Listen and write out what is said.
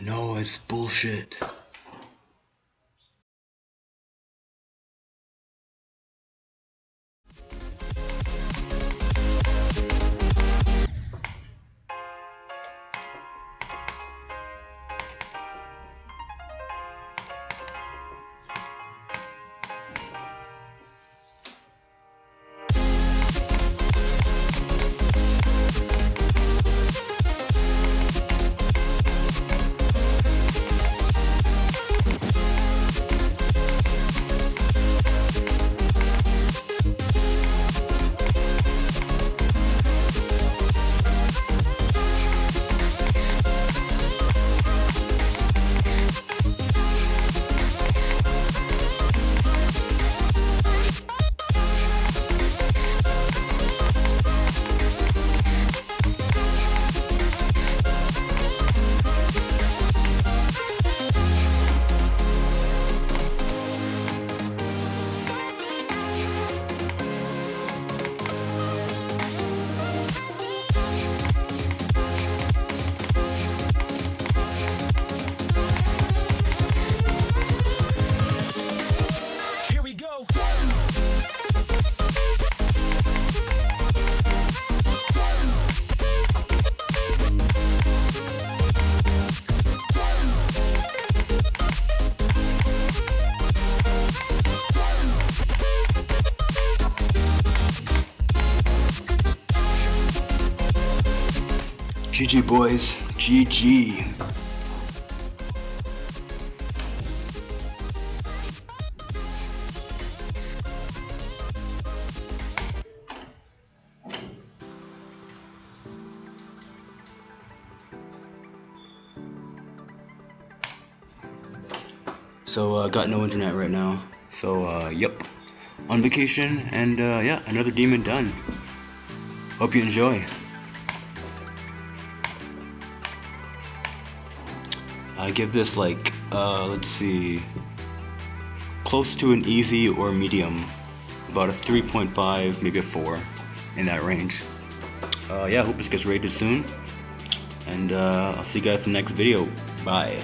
No, it's bullshit. Go. GG boys, GG. So uh, got no internet right now. So uh, yep, on vacation and uh, yeah, another demon done. Hope you enjoy. I give this like uh, let's see, close to an easy or medium, about a 3.5, maybe a 4, in that range. Uh, yeah, hope this gets rated soon, and uh, I'll see you guys in the next video. Bye.